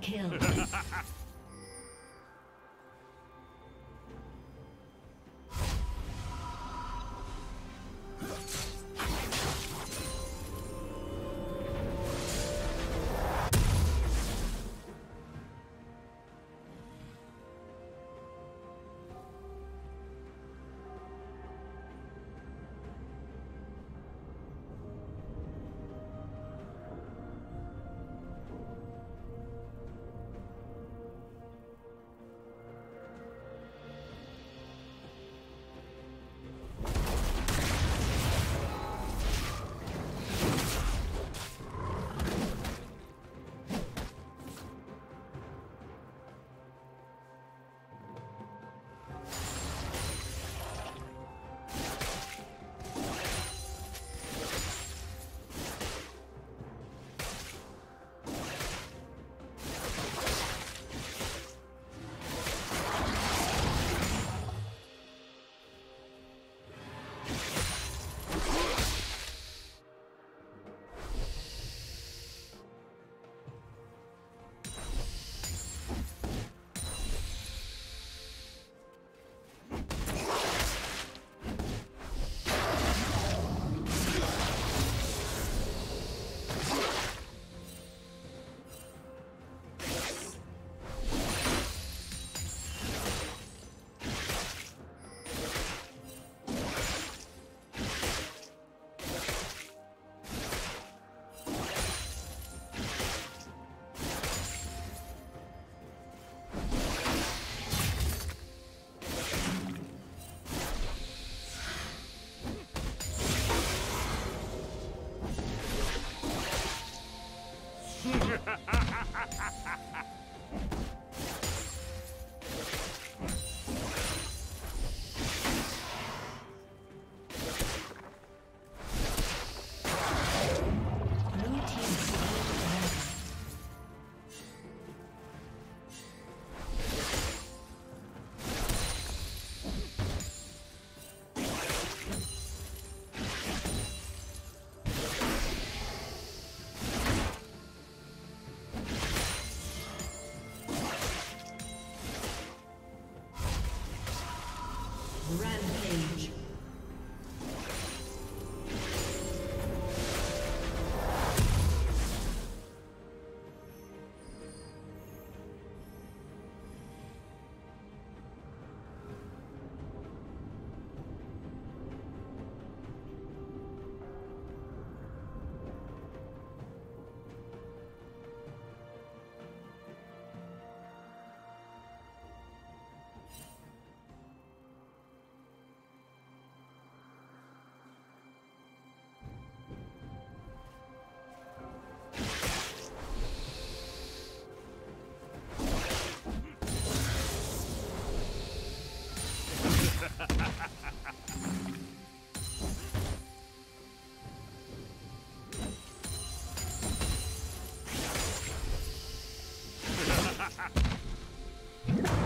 Kill. Yeah.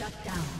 Shut down.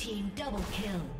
Team double kill.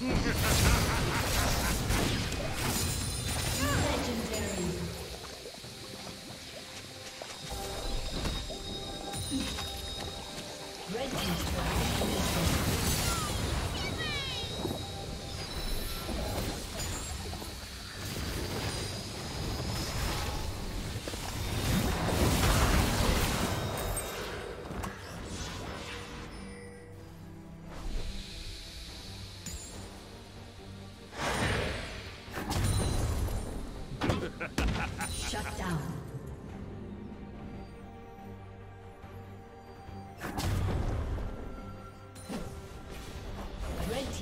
Legendary.